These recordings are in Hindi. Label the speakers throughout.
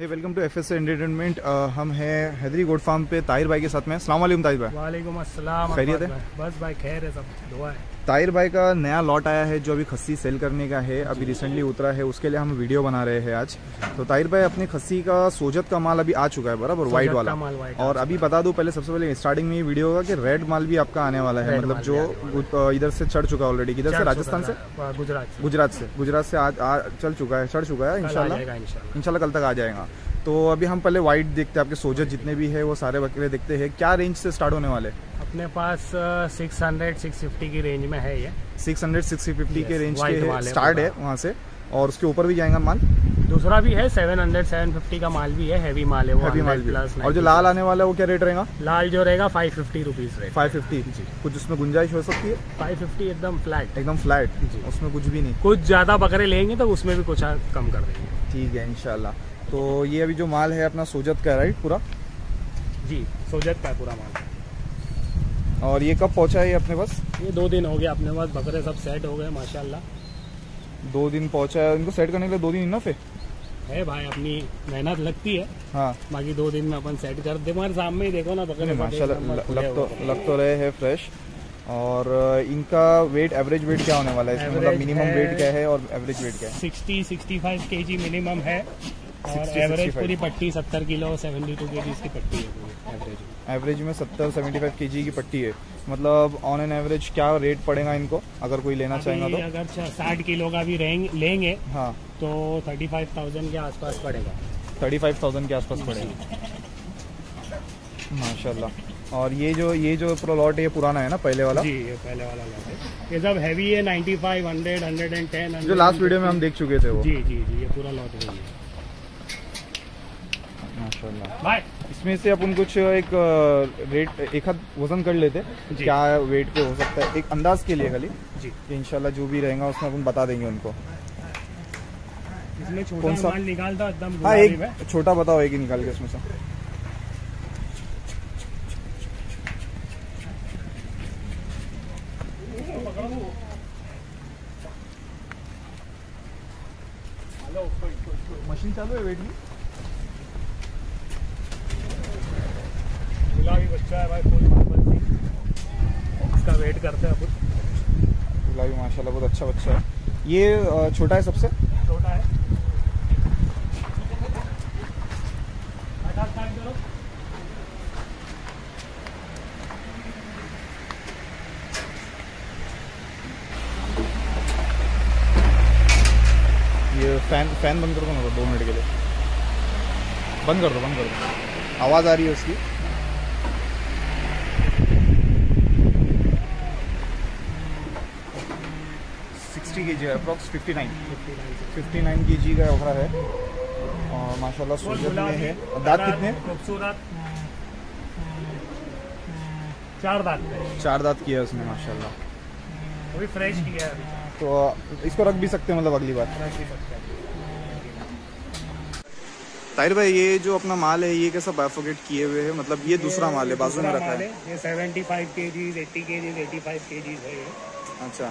Speaker 1: Hey welcome to F S entertainment हम हैं हैदरी गोड फार्म पे ताहिर भाई के साथ में। अस्सलाम वालेकुम ताहिर भाई।
Speaker 2: वालेकुम अस्सलाम
Speaker 1: खैरियत है?
Speaker 2: बस भाई खैर है सब। दुआ है।
Speaker 1: ताहिर भाई का नया लॉट आया है जो अभी खस्सी सेल करने का है अभी रिसेंटली उतरा है उसके लिए हम वीडियो बना रहे हैं आज। तो ताहिर भाई अपनी खस्सी का सोजत का माल अभी आ चुका है बराबर वाइट
Speaker 2: का
Speaker 1: वाला। और अभी बता दूँ पहले सबसे पहले स्टार्टिंग में ये वीडियो होगा कि रेड माल भी आपका आने वाला है मतलब जो इधर से चढ़ चुका है ऑलरेडी किधर से? राजस्थान से?
Speaker 2: गुजरात से।
Speaker 1: गुजरात से। गुजरात से आज चल चुका है चढ़ चुका है
Speaker 2: इनशाला
Speaker 1: इंशाल्लाह। कल तक आ जाएगा। तो अभी हम पहले वाइट देखते हैं आपके सोजत जितने भी है वो सारे बकरे देखते हैं। क्या रेंज से स्टार्ट होने वाले?
Speaker 2: अपने पास सिक्स हंड्रेड सिक्स फिफ्टी की रेंज में है ये।
Speaker 1: 600 650 के रेंज के स्टार्ट है वहाँ से। और उसके ऊपर भी जाएगा माल?
Speaker 2: दूसरा भी है सेवन हंड्रेड सेवन फिफ्टी का माल भी है हैवी माल है वो
Speaker 1: हैवी माल भी
Speaker 2: प्लस
Speaker 1: और जो लाल आने वाला है वो क्या रेट रहेगा?
Speaker 2: लाल जो रहेगा फाइव फिफ्टी रुपीज़ रेट
Speaker 1: 550 कुछ उसमें गुंजाइश हो सकती है?
Speaker 2: फाइव फिफ्टी एकदम फ्लैट
Speaker 1: एकदम फ्लैट
Speaker 2: जी।
Speaker 1: उसमें कुछ भी नहीं।
Speaker 2: कुछ ज़्यादा बकरे लेंगे तो उसमें भी कुछ कम कर देंगे।
Speaker 1: ठीक है इंशाल्लाह। तो ये अभी जो माल है अपना सोजत का राइट पूरा?
Speaker 2: जी सोजत का पूरा माल।
Speaker 1: और ये कब पहुँचा है ये अपने पास?
Speaker 2: ये दो दिन हो गया अपने पास बकरे सब सेट हो गए माशाल्लाह।
Speaker 1: दो दिन पहुँचा है इनको सेट करने के लिए दो दिन इनफ है?
Speaker 2: है भाई अपनी मेहनत लगती है।
Speaker 1: हाँ।
Speaker 2: बाकी दो दिन में अपन सेट कर दे हमारे सामने ही देखो ना बकरे
Speaker 1: माशाल्लाह लग तो लग तो रहे हैं फ्रेश और इनका वेट एवरेज वेट क्या होने वाला है इसमें? मतलब मिनिमम वेट क्या है और एवरेज वेट क्या है?
Speaker 2: 60 65 केजी मिनिमम है। और एवरेज पूरी पट्टी 70 किलो 72 केजी की पट्टी है पूरी एवरेज
Speaker 1: एवरेज में सत्तर सेवेंटी फाइव के की पट्टी है। मतलब ऑन एन एवरेज क्या रेट पड़ेगा इनको? अगर कोई लेना चाहेगा तो?
Speaker 2: अगर साठ किलो का भी लेंगे
Speaker 1: हाँ।
Speaker 2: तो 35,000 के आसपास पड़ेगा।
Speaker 1: थर्टी फाइव थाउज़ेंड के आसपास पड़ेगा। माशाल्लाह। और ये जो ये जो पूरा लॉट है ये पुराना है ना पहले वाला?
Speaker 2: जी ये पहले वाला लॉट है। ये सब हैवी है 95 100 110
Speaker 1: जो लास्ट वीडियो में हम देख चुके थे वो।
Speaker 2: जी जी जी ये पूरा लॉट है।
Speaker 1: माशाल्लाह इसमें से अपन कुछ एक रेट एक हाथ वज़न कर लेते क्या वेट पे हो सकता है एक अंदाज के लिए खाली
Speaker 2: जी.
Speaker 1: कि इंशाल्लाह जो भी रहेगा उसमें अपन बता देंगे उनको।
Speaker 2: इसमें
Speaker 1: कौन
Speaker 2: छोटा
Speaker 1: सा?
Speaker 2: निकालता एकदम
Speaker 1: हाँ एक छोटा बताओ एक ही निकाल के उसमें से। मशीन चालू है वेट में
Speaker 2: गुलाबी बच्चा है भाई फुल मार्बल थी इसका वेट करते हैं अपन
Speaker 1: गुलाबी माशाल्लाह बहुत अच्छा बच्चा है। ये छोटा है सबसे?
Speaker 2: छोटा है।
Speaker 1: ये फ़ैन फ़ैन बंद कर दो ना दो मिनट के लिए। बंद कर दो बंद कर दो। आवाज़ आ रही है उसकी। सिक्सटी के जी है approx fifty nine fifty nine K G का ओखरा है। और माशाल्लाह सूरज में है। दांत कितने?
Speaker 2: खूबसूरत। चार दांत।
Speaker 1: चार दांत किया है उसने माशाल्लाह।
Speaker 2: अभी फ्रेश किया है।
Speaker 1: तो इसको रख भी सकते हैं मतलब अगली बार।
Speaker 2: रख भी सकते हैं।
Speaker 1: ताहिर भाई ये जो अपना माल है ये कैसा बायोफोकेट किए हुए है? मतलब ये दूसरा माल है बाजू में रखा है।
Speaker 2: ये 75 केजीज 80 केजीज 85 केजीज है ये।
Speaker 1: अच्छा।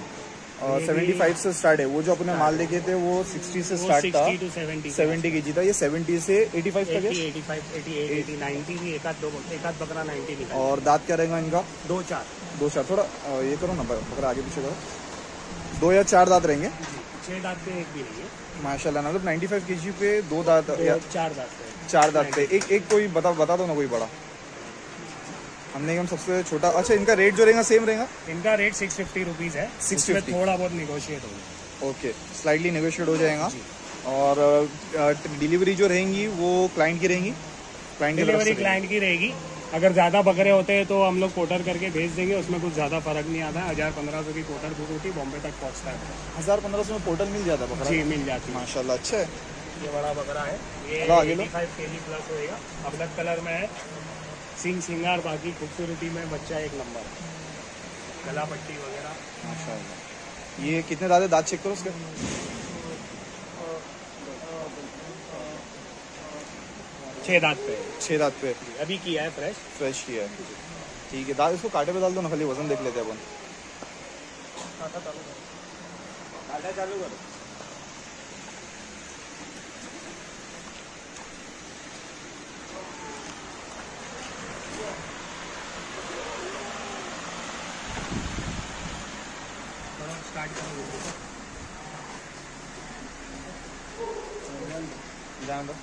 Speaker 1: सेवेंटी फाइव से स्टार्ट है। वो जो अपने माल देखे थे वो सिक्सटी से स्टार्ट था।
Speaker 2: 60 टू 70
Speaker 1: सेवेंटी के जी था। ये सेवेंटी से एटी फाइव तक
Speaker 2: 80
Speaker 1: है
Speaker 2: 85 88 80 90 भी एक आध दो एक आध बकरा 90 निकल।
Speaker 1: और दाँत क्या रहेगा इनका?
Speaker 2: दो चार।
Speaker 1: दो चार। थोड़ा ये करो ना बकरा आगे पीछे करो। दो या चार दाँत रहेंगे?
Speaker 2: छह दांत पे एक भी नहीं है।
Speaker 1: माशाल्लाह मतलब नाइन्टी फाइव के जी पे दो दांत या
Speaker 2: चार दांत पे।
Speaker 1: चार दांत पे। एक एक कोई बता बता दो ना कोई बड़ा। हमने हम सबसे छोटा अच्छा इनका रेट जो रहेगा सेम रहेगा?
Speaker 2: इनका रेट सिक्स फिफ्टी रुपीज़ है।
Speaker 1: 650
Speaker 2: उसमें थोड़ा बहुत निगोशिएट होगा।
Speaker 1: ओके स्लाइडली नेगोशिएट हो जाएगा। और डिलीवरी जो रहेंगी वो क्लाइंट की रहेंगी? क्लाइंट
Speaker 2: डिलीवरी क्लाइंट की रहेगी। अगर ज़्यादा बकरे होते हैं तो हम लोग कोटर करके भेज देंगे उसमें कुछ ज़्यादा फ़र्क नहीं आता। हज़ार पंद्रह सौ की कोटर बुक होती है बॉम्बे तक पहुँचता है।
Speaker 1: हज़ार पंद्रह सौ में पोर्टल मिल जाता है बकरा?
Speaker 2: जी मिल जाती। है
Speaker 1: माशाल्लाह अच्छा है।
Speaker 2: ये बड़ा बकरा है। ये
Speaker 1: चलो आगे लो।
Speaker 2: 85 केजी प्लस होएगा। कलर में है। सिंग सिंगार बाकी खूबसूरती में बच्चा एक नंबर। है गला पट्टी वगैरह।
Speaker 1: माशाल्लाह। ये कितने दादे? दांत चेक करो उसके।
Speaker 2: छह दांत पे।
Speaker 1: छह दांत पे।
Speaker 2: अभी किया है फ्रेश
Speaker 1: फ्रेश किया है। ठीक है दाल इसको कांटे पे डाल दो ना खाली वज़न देख लेते हैं अपन।
Speaker 2: चालू करो
Speaker 1: जाने दो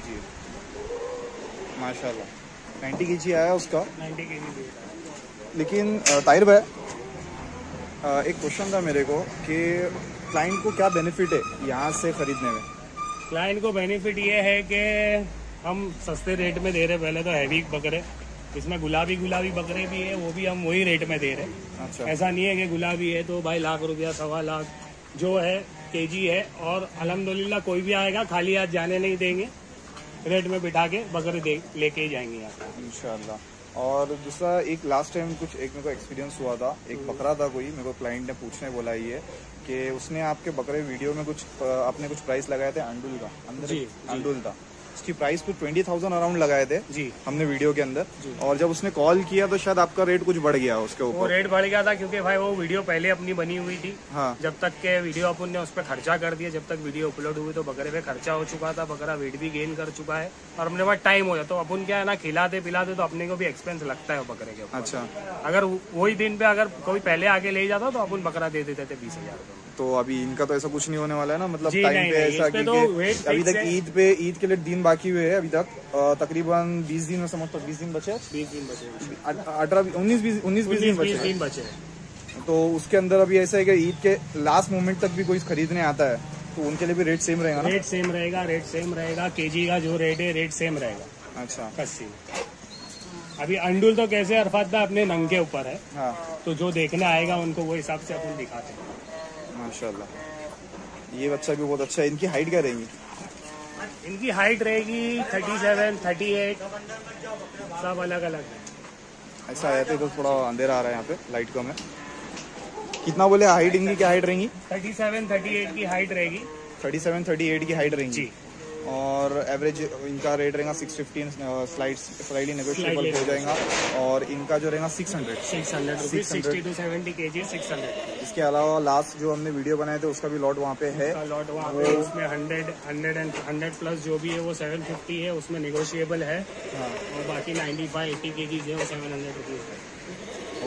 Speaker 1: नाइन्टी के जी माशाल्लाह। नाइन्टी के जी आया उसका।
Speaker 2: नाइन्टी के जी
Speaker 1: लेकिन ताहिर भाई एक क्वेश्चन था मेरे को कि क्लाइंट को क्या बेनिफिट है यहाँ से खरीदने में?
Speaker 2: क्लाइंट को बेनिफिट ये है कि हम सस्ते रेट में दे रहे हैं। पहले तो हैवी बकरे इसमें गुलाबी गुलाबी बकरे भी है वो भी हम वही रेट में दे रहे हैं।
Speaker 1: अच्छा।
Speaker 2: ऐसा नहीं है कि गुलाबी है तो भाई लाख रुपया सवा लाख जो है केजी है। और अलहमदुल्ला कोई भी आएगा खाली हाथ जाने नहीं देंगे। रेट में बिठा के बकरे लेके ही जाएँगे यहाँ
Speaker 1: इनशाला और दूसरा एक लास्ट टाइम कुछ एक मेरे को एक्सपीरियंस हुआ था। एक बकरा था कोई मेरे को क्लाइंट ने पूछने बोला ये कि उसने आपके बकरे वीडियो में कुछ आपने कुछ प्राइस लगाया था अंडुल का अंदर। अंडुल था। उसकी प्राइस कुछ ट्वेंटी थाउज़ेंड अराउंड लगाए थे
Speaker 2: जी।
Speaker 1: हमने वीडियो के अंदर। और जब उसने कॉल किया तो शायद आपका रेट कुछ बढ़ गया उसके ऊपर।
Speaker 2: रेट बढ़ गया था क्योंकि भाई वो वीडियो पहले अपनी बनी हुई थी।
Speaker 1: हाँ।
Speaker 2: जब तक के वीडियो अपन ने उस पर खर्चा कर दिया जब तक वीडियो अपलोड हुई तो बकरे पे खर्चा हो चुका था बकरा वेट भी गेन कर चुका है। और अपने पास टाइम हो जाता तो अपन क्या है ना खिलाते पिलाते तो अपने को भी एक्सपेंस लगता है बकरे के
Speaker 1: अच्छा।
Speaker 2: अगर वही दिन पे अगर कोई पहले आगे ले जाता तो अपन बकरा दे देते थे बीस हज़ार।
Speaker 1: तो अभी इनका तो ऐसा कुछ नहीं होने वाला है ना मतलब टाइम पे ऐसा कि
Speaker 2: तो
Speaker 1: अभी तक ईद पे ईद के लिए दिन बाकी हुए हैं अभी तक। तकरीबन बीस दिन में समझता बीस दिन बचे
Speaker 2: बीस दिन बचे
Speaker 1: अठारह उन्नीस बीस उन्नीस बीस दिन बचे
Speaker 2: हैं।
Speaker 1: तो उसके अंदर अभी ऐसा है कि ईद के लास्ट मोमेंट तक भी कोई खरीदने आता है तो उनके लिए भी रेट सेम रहेगा
Speaker 2: रेट सेम रहेगा रेट सेम रहेगा केजी का जो रेट है रेट सेम रहेगा।
Speaker 1: अच्छा।
Speaker 2: कस्सी अभी अंडुल तो कैसे अरफात अपने नंग के ऊपर है
Speaker 1: हाँ।
Speaker 2: तो जो देखने आएगा उनको वो हिसाब से अपन दिखाते हैं।
Speaker 1: माशाल्लाह। ये बच्चा भी बहुत अच्छा है इनकी हाइट क्या रहेगी?
Speaker 2: इनकी हाइट रहेगी थर्टी सेवन थर्टी एट सब अलग अलग है।
Speaker 1: ऐसा आया था तो थोड़ा अंधेरा आ रहा है यहाँ पे लाइट कम है। कितना बोले हाइट इनकी क्या हाइट रहेगी?
Speaker 2: थर्टी सेवन थर्टी एट की हाइट रहेगी।
Speaker 1: थर्टी सेवन थर्टी एट की हाइट रहेगी।
Speaker 2: जी।
Speaker 1: और एवरेज इनका रेट रहेगा six fifteen slight slightly
Speaker 2: Slightly
Speaker 1: हो जाएगा। और इनका जो रहेगा six hundred
Speaker 2: six hundred
Speaker 1: 600
Speaker 2: to seventy K G six hundred
Speaker 1: इसके अलावा लास्ट जो हमने वीडियो बनाए थे उसका भी लॉट वहाँ पे है।
Speaker 2: लॉट वहाँ पे उसमें hundred hundred and hundred plus जो भी है वो सेवन फिफ्टी है उसमें निगोशिएबल है।
Speaker 1: हाँ।
Speaker 2: और बाकी नाइन्टी फाइव एट्टी के जी है वो सेवन हंड्रेड रुपीज़ है।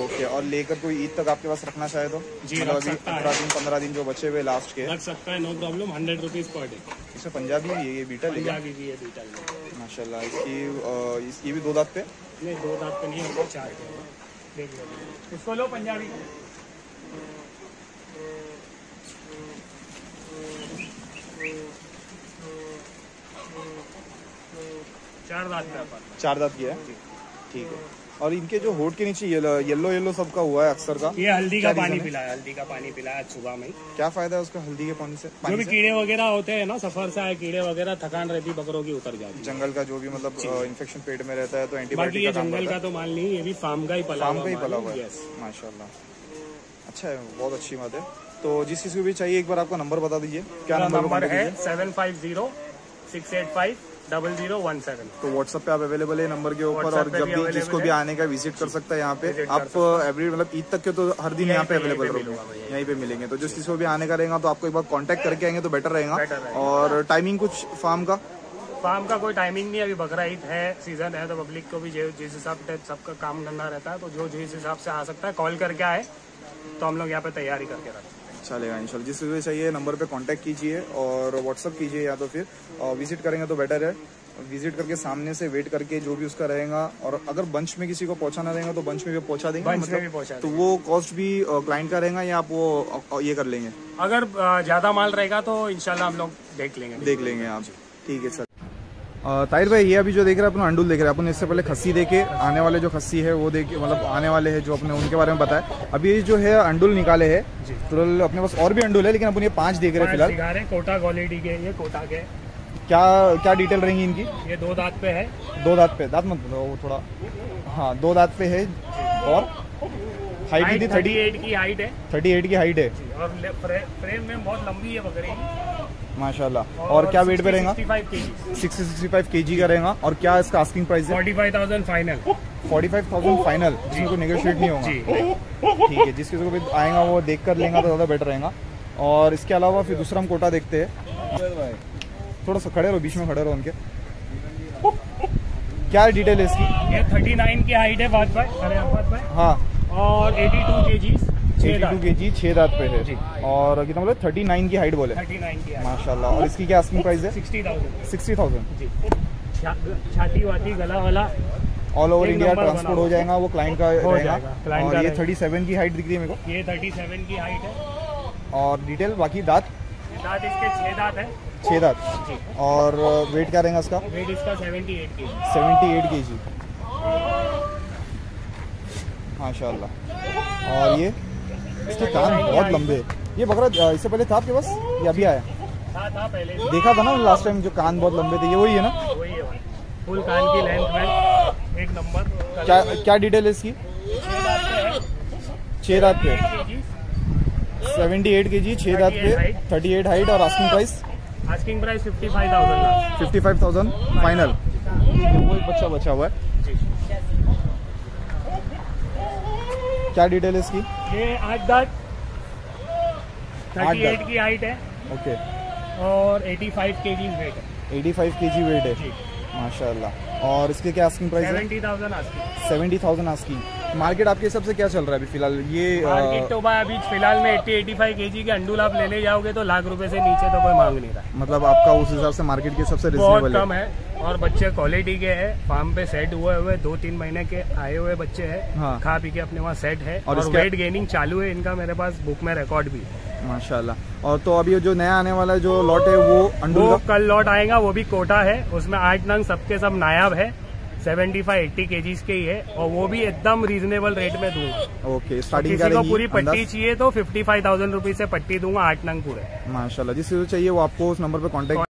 Speaker 1: ओके और लेकर कोई ईद तक आपके पास रखना चाहे तो?
Speaker 2: जी,
Speaker 1: मतलब अभी पंद्रह दिन पंद्रह दिन जो बचे हुए लास्ट के।
Speaker 2: रख सकता है no problem hundred rupees per day
Speaker 1: इसमें पंजाबी है ये क्या?
Speaker 2: पंजाबी भी है
Speaker 1: माशाल्लाह इसकी इसकी भी दो दांत पे?
Speaker 2: नहीं दो दांत पे नहीं होगा चार देख लो। इसको लो पंजाबी। चार दांत पे
Speaker 1: चार दांत की है? ठीक है। और इनके जो होट के नीचे येलो येलो येलो सबका हुआ है अक्सर का।
Speaker 2: ये हल्दी का पानी पिलाया हल्दी का पानी पिलाया आज सुबह में
Speaker 1: क्या फ़ायदा है उसका हल्दी के पानी से? पानी
Speaker 2: जो
Speaker 1: भी
Speaker 2: कीड़े वगैरह होते हैं ना सफ़र से आए कीड़े वगैरह थकान रहती बकरों की उतर जाती। है
Speaker 1: जंगल का जो भी मतलब इन्फेक्शन पेट में रहता है तो एंटीबायोटिक
Speaker 2: ये जंगल का तो माल नहीं ये भी फार्म का ही पला
Speaker 1: फार्म का ही पला हुआ है।
Speaker 2: Yes.
Speaker 1: अच्छा है बहुत अच्छी बात है। तो जिस चीज़ को भी चाहिए एक बार आपका नंबर बता दीजिए। क्या नंबर
Speaker 2: है seven five zero six eight five double zero one seven
Speaker 1: तो व्हाट्सएप पे आप अवेलेबल है नंबर के ऊपर और जब
Speaker 2: भी
Speaker 1: जिसको भी आने का विज़िट कर सकता है यहाँ पे आप एवरी मतलब ईद तक के तो हर दिन यहाँ पे अवेलेबल रहोगे यहीं पे मिलेंगे तो जिस चीज़ को भी आने का रहेगा तो आपको एक बार कॉन्टेक्ट करके आएँगे तो बेटर रहेगा। और टाइमिंग कुछ फार्म का?
Speaker 2: फार्म का कोई टाइमिंग नहीं अभी बकरा ईद है सीज़न है तो पब्लिक को भी जिस हिसाब से सबका काम धंधा रहता है तो जो जिस हिसाब से आ सकता है कॉल करके आए तो हम लोग यहाँ पे तैयारी करके रखते हैं
Speaker 1: चलेगा इंशाल्लाह जिस चीज़ को चाहिए नंबर पे कांटेक्ट कीजिए और व्हाट्सअप कीजिए या तो फिर विज़िट करेंगे तो बेटर है। विज़िट करके सामने से वेट करके जो भी उसका रहेगा और अगर बंच में किसी को पहुंचाना रहेगा तो बंच में भी पहुँचा देंगे
Speaker 2: बंच में
Speaker 1: मतलब
Speaker 2: भी पहुँचा
Speaker 1: तो वो कॉस्ट भी क्लाइंट का रहेगा या आप वो ये कर लेंगे?
Speaker 2: अगर ज़्यादा माल रहेगा तो इनशाला हम लोग देख लेंगे।
Speaker 1: देख लेंगे आप। ठीक है सर ताहिर भाई ये अभी जो देख रहे हैं अपना अंडुल देख रहे हैं। अपन इससे पहले खस्सी देखे। आने वाले जो खस्सी है वो देखे मतलब आने वाले हैं जो अपने उनके बारे में बताया अभी ये जो है अंडुल निकाले हैं।
Speaker 2: जी।
Speaker 1: टोटल अपने पास और भी अंडुल है लेकिन अपन ये पाँच देख रहे हैं फ़िलहाल।
Speaker 2: कोटा क्वालिटी के ये कोटा के।
Speaker 1: क्या क्या डिटेल रहेंगी इनकी?
Speaker 2: ये दो दांत पे है।
Speaker 1: दो दांत पे। दांत मत बोलो वो थोड़ा। हाँ दो दांत पे है और हाइट
Speaker 2: थर्टी एट की हाइट है।
Speaker 1: थर्टी एट की हाइट है।
Speaker 2: और फ्रेम में बहुत लंबी है बकरी।
Speaker 1: माशाल्लाह। और और क्या वेट पे रहेगा?
Speaker 2: फाइव के जी
Speaker 1: sixty sixty five K G का रहेगा। और क्या इसका आस्किंग प्राइस है?
Speaker 2: Forty five thousand final
Speaker 1: forty five thousand final जिसमें कोई नेगोशिएट नहीं होगा। ठीक है जिस किसी को भी आएगा वो देख कर लेगा तो ज़्यादा बेटर रहेगा। और इसके अलावा फिर दूसरा हम कोटा देखते हैं। थोड़ा सा खड़े रहो बीच में खड़े रहो उनके। क्या डिटेल है इसकी?
Speaker 2: ये 39 की हाइट है बात भाई। अरे आफत भाई।
Speaker 1: हाँ।
Speaker 2: और 82 केजी छह
Speaker 1: एटी टू के जी छः दांत पे है। और कितना बोले? थर्टी नाइन की हाइट बोले।
Speaker 2: 39
Speaker 1: माशाल्लाह। और इसकी क्या आस्किंग प्राइस है? Sixty thousand.
Speaker 2: छाती वाती गला वाला।
Speaker 1: ऑल ओवर इंडिया ट्रांसपोर्ट हो जाएगा वो क्लाइंट का
Speaker 2: हो
Speaker 1: रहेगा। और ये। थर्टी सेवन की हाइट दिख रही है मेरे
Speaker 2: ये 37 की हाइट है।
Speaker 1: और डिटेल बाकी दांत?
Speaker 2: दांत इसके छह दांत है।
Speaker 1: छः दांत। और वेट क्या रहेगा इसका?
Speaker 2: वेट इसका 78 की
Speaker 1: सेवेंटी एट के जी माशाल्लाह। और ये? इसके कान बहुत लंबे। ये बकरा इससे पहले था आपके पास? ये अभी आया?
Speaker 2: था था पहले
Speaker 1: देखा था ना लास्ट टाइम जो कान बहुत लंबे थे ये वही है ना?
Speaker 2: वही है फुल कान की लेंथ में एक नंबर
Speaker 1: क्या क्या डिटेल है इसकी? छः दांत पे। सेवेंटी एट के जी छः दांत
Speaker 2: 38
Speaker 1: पे थर्टी एट हाइट और asking price
Speaker 2: asking price 55000 last
Speaker 1: fifty five thousand final वो बच्चा बचा हुआ है। क्या डिटेल है इसकी?
Speaker 2: ये आठ दांत 38
Speaker 1: दांत।
Speaker 2: की हाइट है।
Speaker 1: ओके
Speaker 2: और 85 केजी वेट है।
Speaker 1: Eighty five K G. Weight है माशाल्लाह। और इसके क्या आस्किंग प्राइस है?
Speaker 2: 70000 asking
Speaker 1: seventy thousand asking market आपके हिसाब से क्या चल रहा है अभी फ़िलहाल? ये
Speaker 2: मार्केट तो भाई अभी फ़िलहाल में 80 85 केजी के अंडूल आप लेने जाओगे तो लाख रुपए से नीचे तो कोई मांग नहीं रहा।
Speaker 1: मतलब आपका उस हिसाब से मार्केट के सबसे रिजनेबल
Speaker 2: कम
Speaker 1: है।
Speaker 2: और बच्चे क्वालिटी के हैं फार्म पे सेट हुए हुए दो तीन महीने के आए हुए बच्चे हैं
Speaker 1: हाँ।
Speaker 2: खा पी के अपने वहाँ सेट है
Speaker 1: और
Speaker 2: और, वेट गेनिंग चालू है इनका मेरे पास बुक में रिकॉर्ड भी। है
Speaker 1: माशाल्लाह। और तो अभी जो नया आने वाला जो लॉट है वो अंडूल
Speaker 2: वो कल लॉट आएगा वो भी कोटा है उसमें आठ नंग सबके सब नायाब है 75 80 केजीज के के ही है और वो भी एकदम रीजनेबल रेट में दूँगा।
Speaker 1: ओके स्टार्टिंग
Speaker 2: किसी को पूरी पट्टी चाहिए तो फिफ्टी फाइव थाउज़ेंड रुपीज़ से पट्टी दूँगा आठ नंग पूरे।
Speaker 1: माशाल्लाह जिसे चाहिए वो आपको उस नंबर पे कांटेक्ट